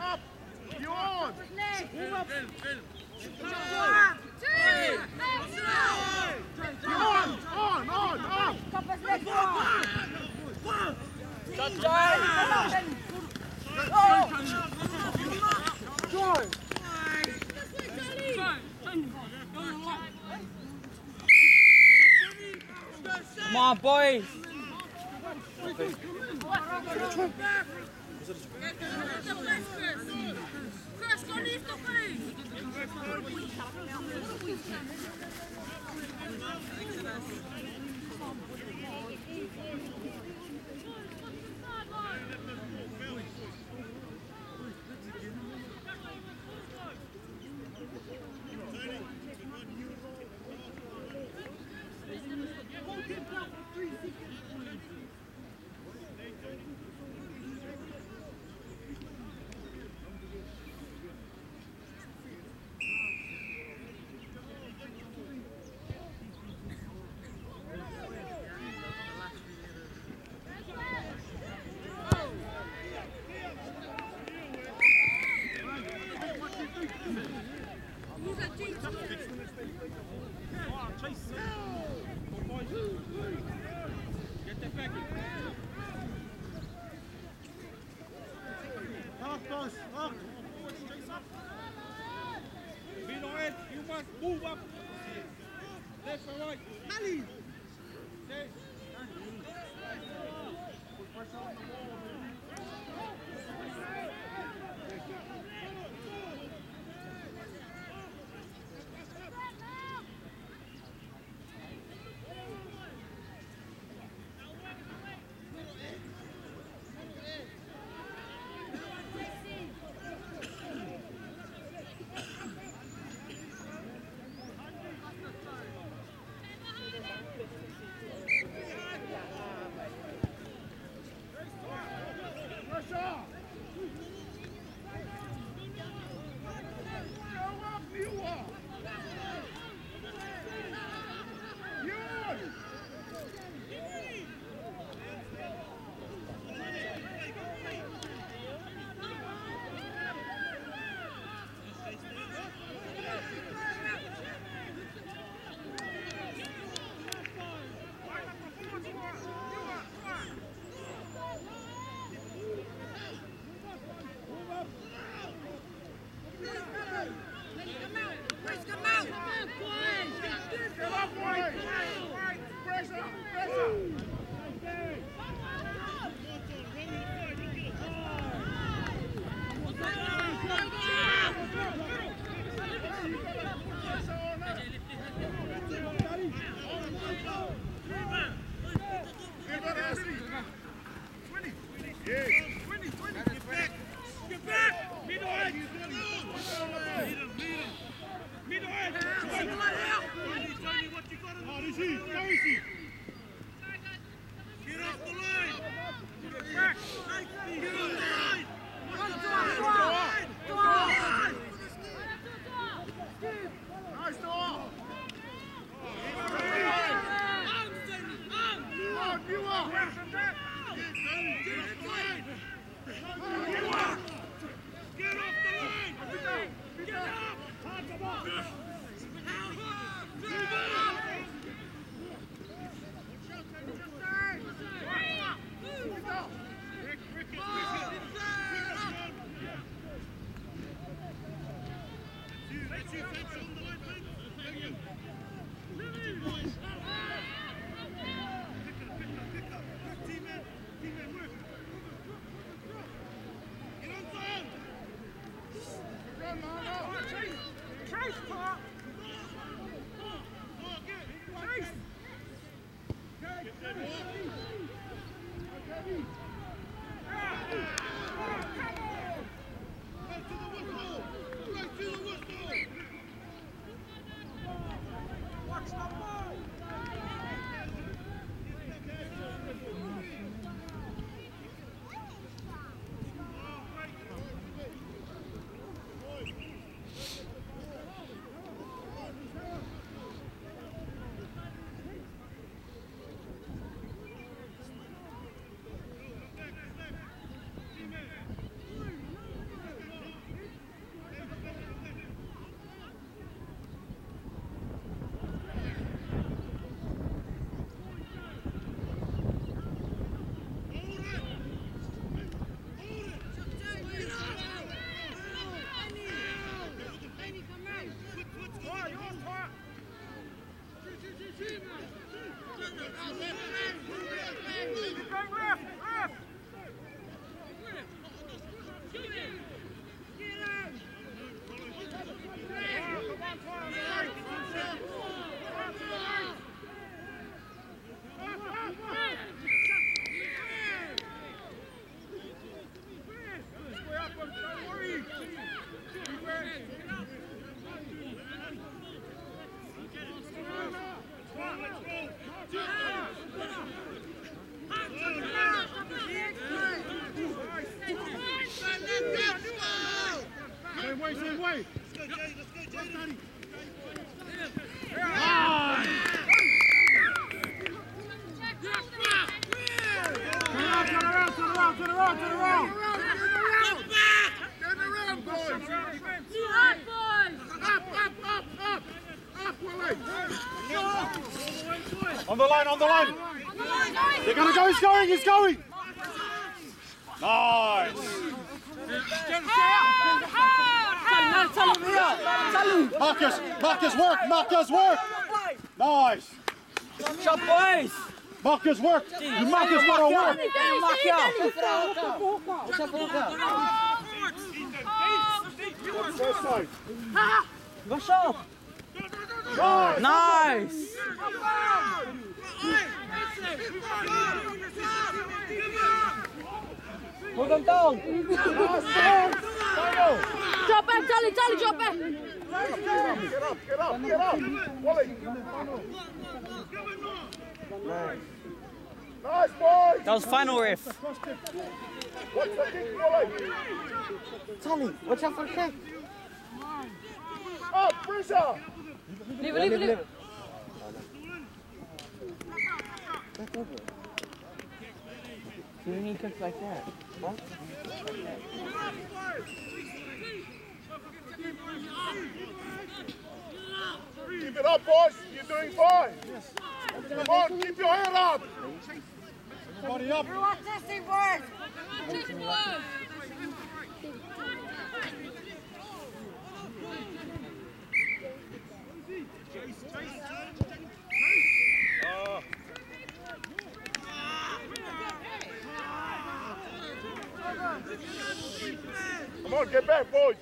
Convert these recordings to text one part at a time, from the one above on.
Up. You on. Move up. You on. On. On. Up. Go. Come on, boys. Oh, this Same way, same way. Turn around, turn around, turn around, turn around, turn around. Turn around, boys. Hot boys! Up, up, up, up. Up, Willie. On the line, on the line. They're gonna go, he's going, he's going. Nice. Marcus, Marcus, work, Marcus, work. Nice. Shot boys! Marcus, work. You Marcus gotta work. First side. Wash up! Nice. Nice! Hold them down! Drop back, Charlie, Charlie, drop back! Get up, get up, get up. Wally. Nice, boy. That was final riff. What's the kick, Wally? Charlie, watch out for kick. Up, Brisa. Leave it, leave it, leave it. You need kicks like that. Keep it up, boys. You're doing fine. Yes. Come on, keep your head up. Body up. Just boys! Come on, get back, boys.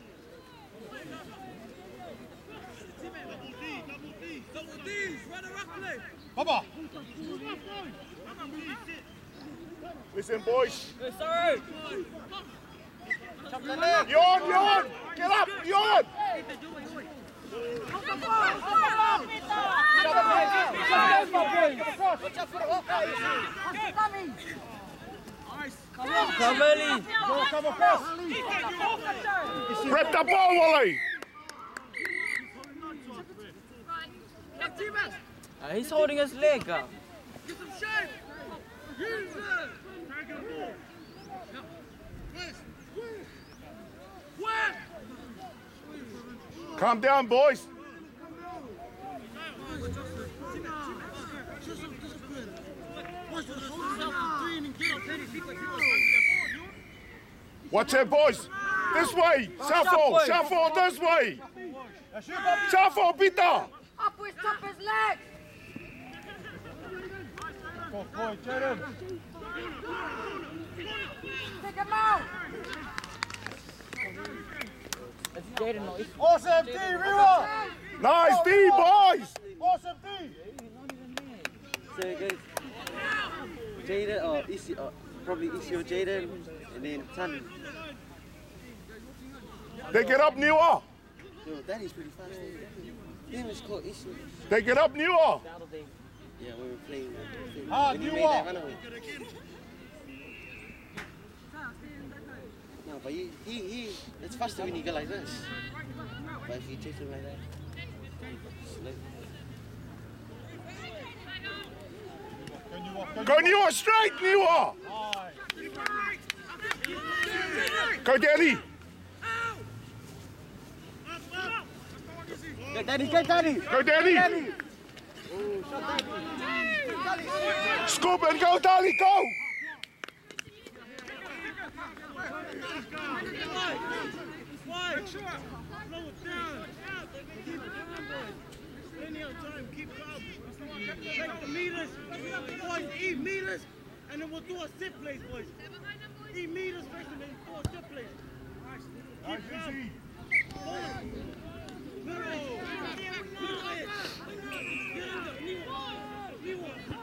Baba. Listen, boys. Sorry! Yawn, yawn. Get up, yawn. Come early! Go, come across. Grab the ball, Wally. Uh, he's holding his leg up. Calm down, boys. Watch it, boys. This way. Shuffle, boys. shuffle this way. Shuffle, Peter. Up with top his legs! Take him out! That's Jaden noise. Awesome D, Riva. Nice D, boys. Awesome D. So guys, Jaden or Isi, or probably or Jaden, and then Tan. They get up, Niwa. Yo, Danny's pretty fast. eh? Him is caught issue. Take it up, Niwa. Yeah, we were playing. Ah, when he you made are. that runaway. No, but he, he, he, it's faster when you go like this. But if you chase him like that, slow. Go, Niwa, straight, Niwa. Go, Danny. Go Danny, go Danny! Go, Danny. Scoop and go, Danny, go. Make sure. Slow it down. Keep it down. Plenty of time. Keep calm. Take the meters. Boys, eat meters. And then we'll do a sit place, boys. Eat meters first and then do a sit place. Keep. Forward. Middle. Middle. Get in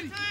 Kenny,